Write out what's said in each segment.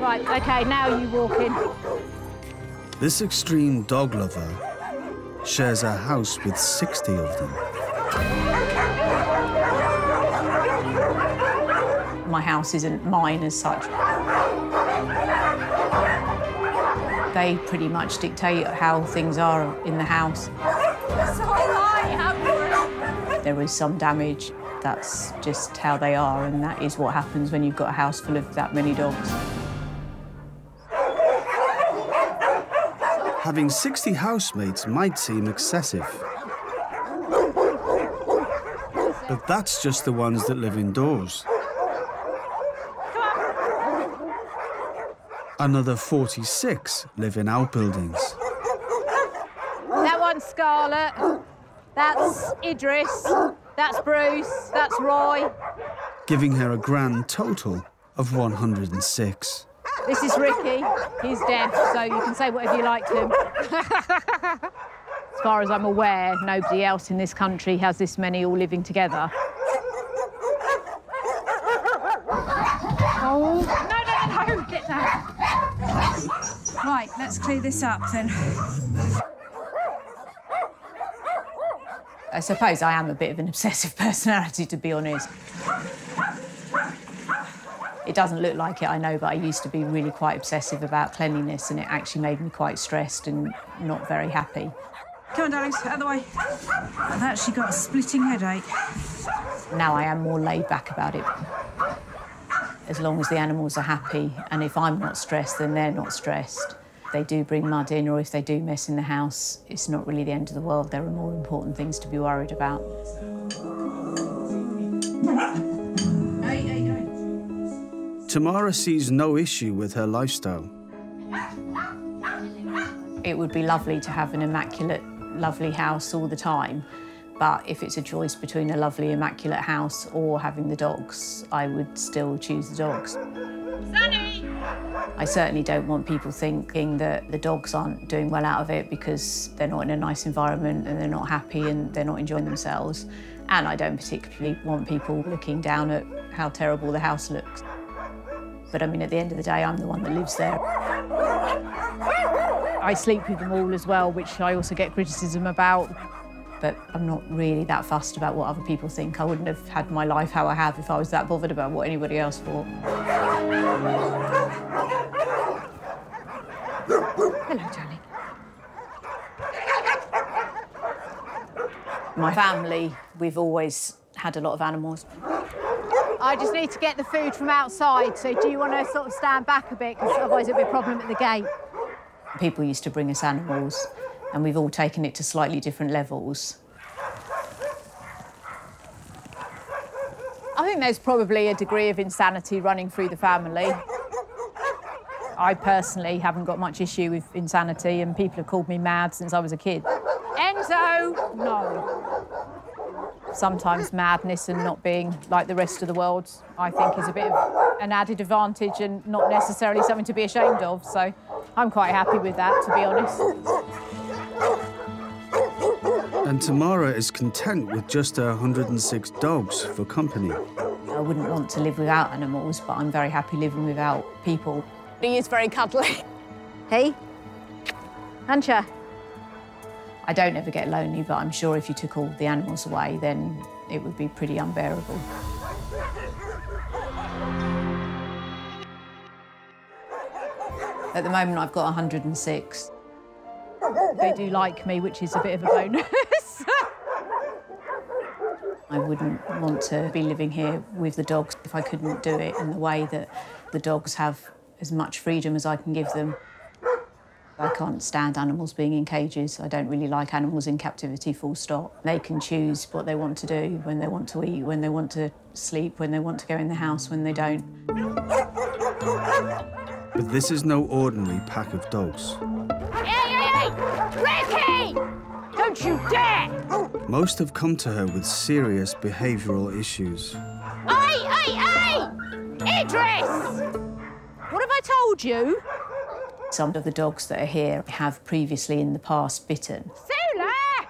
Right, OK, now you walk in. This extreme dog lover shares a house with 60 of them. My house isn't mine as such. They pretty much dictate how things are in the house. There is some damage. That's just how they are, and that is what happens when you've got a house full of that many dogs. Having 60 housemates might seem excessive. But that's just the ones that live indoors. Another 46 live in outbuildings. That one's Scarlet. That's Idris. That's Bruce. That's Roy. Giving her a grand total of 106. This is Ricky. He's deaf, so you can say whatever you like to him. as far as I'm aware, nobody else in this country has this many all living together. Oh, no, no, no, get down. Right, let's clear this up then. I suppose I am a bit of an obsessive personality, to be honest. It doesn't look like it, I know, but I used to be really quite obsessive about cleanliness, and it actually made me quite stressed and not very happy. Come on, darlings, out of the way. I've actually got a splitting headache. Now I am more laid back about it. As long as the animals are happy, and if I'm not stressed, then they're not stressed. If they do bring mud in, or if they do mess in the house, it's not really the end of the world. There are more important things to be worried about. Tamara sees no issue with her lifestyle. It would be lovely to have an immaculate, lovely house all the time. But if it's a choice between a lovely, immaculate house or having the dogs, I would still choose the dogs. Sunny! I certainly don't want people thinking that the dogs aren't doing well out of it because they're not in a nice environment and they're not happy and they're not enjoying themselves. And I don't particularly want people looking down at how terrible the house looks. But I mean, at the end of the day, I'm the one that lives there. I sleep with them all as well, which I also get criticism about. But I'm not really that fussed about what other people think. I wouldn't have had my life how I have if I was that bothered about what anybody else thought. Hello, darling. My family, we've always had a lot of animals. I just need to get the food from outside, so do you want to sort of stand back a bit? Because otherwise it'll be a problem at the gate. People used to bring us animals, and we've all taken it to slightly different levels. I think there's probably a degree of insanity running through the family. I personally haven't got much issue with insanity, and people have called me mad since I was a kid. Enzo! No. Sometimes madness and not being like the rest of the world, I think, is a bit of an added advantage and not necessarily something to be ashamed of. So I'm quite happy with that, to be honest. And Tamara is content with just her 106 dogs for company. I wouldn't want to live without animals, but I'm very happy living without people. He is very cuddly. Hey? Hunter? I don't ever get lonely, but I'm sure if you took all the animals away, then it would be pretty unbearable. At the moment, I've got 106. They do like me, which is a bit of a bonus. I wouldn't want to be living here with the dogs if I couldn't do it in the way that the dogs have as much freedom as I can give them. I can't stand animals being in cages. I don't really like animals in captivity, full stop. They can choose what they want to do, when they want to eat, when they want to sleep, when they want to go in the house, when they don't. But this is no ordinary pack of dogs. hey, hey, hey! Ricky! Don't you dare! Most have come to her with serious behavioural issues. Hey, hey, hey! Idris! What have I told you? Some of the dogs that are here have previously in the past bitten. Sula!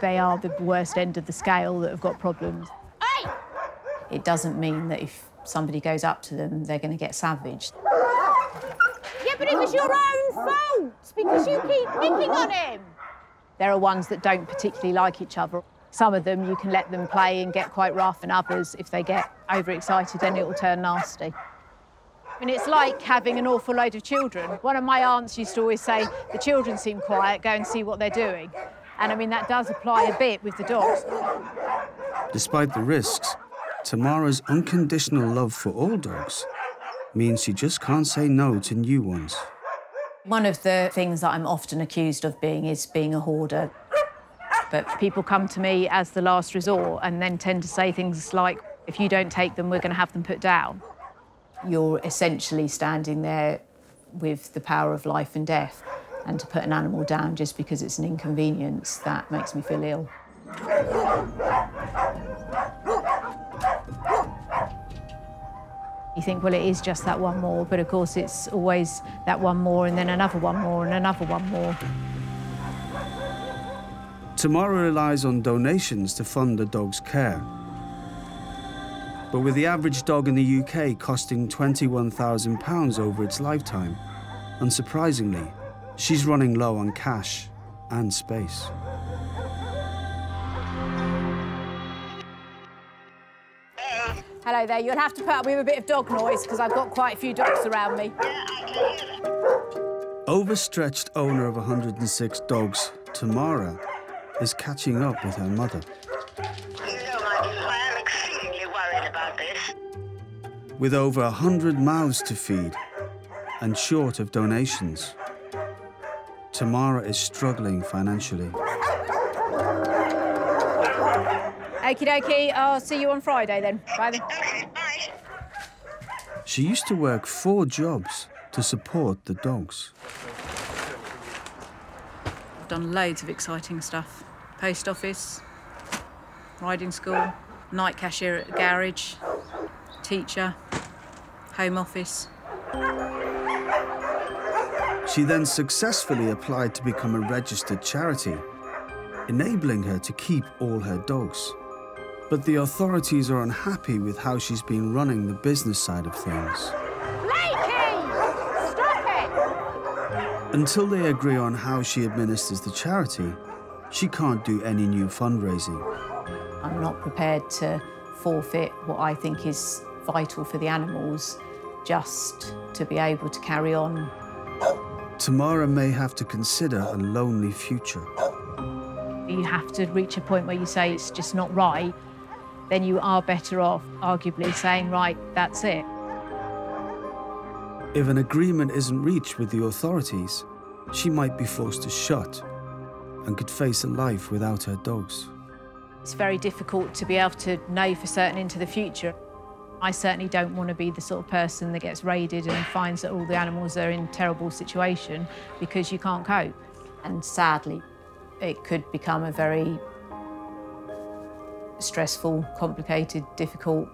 They are the worst end of the scale that have got problems. Hey! It doesn't mean that if somebody goes up to them, they're going to get savaged. Yeah, but it was your own fault because you keep picking on him. There are ones that don't particularly like each other. Some of them you can let them play and get quite rough, and others, if they get overexcited, then it will turn nasty. And it's like having an awful load of children. One of my aunts used to always say, the children seem quiet, go and see what they're doing. And I mean, that does apply a bit with the dogs. Despite the risks, Tamara's unconditional love for all dogs means she just can't say no to new ones. One of the things that I'm often accused of being is being a hoarder. But people come to me as the last resort and then tend to say things like, if you don't take them, we're going to have them put down. You're essentially standing there with the power of life and death. And to put an animal down just because it's an inconvenience, that makes me feel ill. You think, well, it is just that one more, but of course it's always that one more and then another one more and another one more. Tamara relies on donations to fund the dog's care. But with the average dog in the UK costing £21,000 over its lifetime, unsurprisingly, she's running low on cash and space. Hello there, you'll have to put up with a bit of dog noise because I've got quite a few dogs around me. Overstretched owner of 106 dogs, Tamara is catching up with her mother. With over 100 mouths to feed and short of donations, Tamara is struggling financially. Okie dokie, I'll see you on Friday then. Bye then. She used to work four jobs to support the dogs. I've done loads of exciting stuff. Post office, riding school, night cashier at a garage, teacher, home office. She then successfully applied to become a registered charity, enabling her to keep all her dogs. But the authorities are unhappy with how she's been running the business side of things. Blakey! Stop it! Until they agree on how she administers the charity, she can't do any new fundraising. I'm not prepared to forfeit what I think is vital for the animals just to be able to carry on. Tamara may have to consider a lonely future. You have to reach a point where you say it's just not right, then you are better off arguably saying, right, that's it. If an agreement isn't reached with the authorities, she might be forced to shut and could face a life without her dogs. It's very difficult to be able to know for certain into the future. I certainly don't want to be the sort of person that gets raided and finds that all the animals are in terrible situation because you can't cope. And sadly, it could become a very stressful, complicated, difficult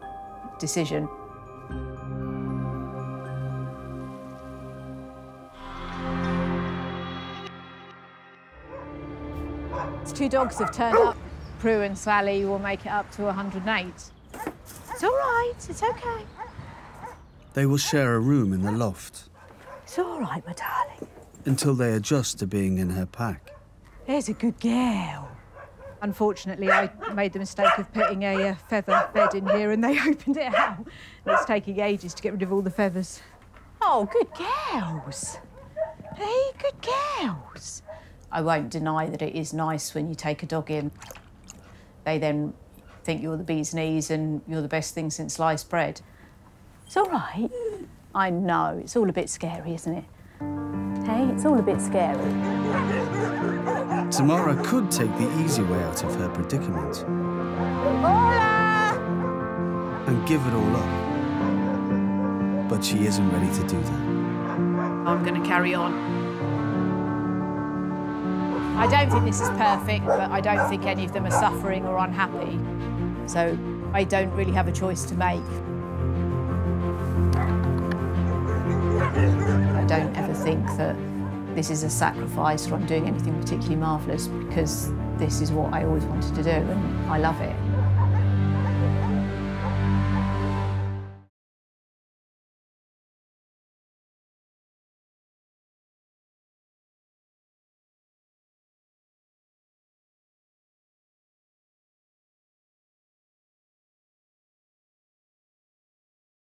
decision. Two dogs have turned up. Prue and Sally will make it up to 108. It's all right, it's okay. They will share a room in the loft It's all right, my darling. until they adjust to being in her pack. There's a good girl. Unfortunately, I made the mistake of putting a uh, feather bed in here and they opened it out. It's taking ages to get rid of all the feathers. Oh, good girls. Hey, good girls. I won't deny that it is nice when you take a dog in. They then think you're the bee's knees and you're the best thing since sliced bread. It's all right. I know, it's all a bit scary, isn't it? Hey, it's all a bit scary. Tamara could take the easy way out of her predicament Hola! and give it all up. But she isn't ready to do that. I'm going to carry on. I don't think this is perfect, but I don't think any of them are suffering or unhappy. So I don't really have a choice to make. I don't ever think that this is a sacrifice or I'm doing anything particularly marvellous because this is what I always wanted to do and I love it.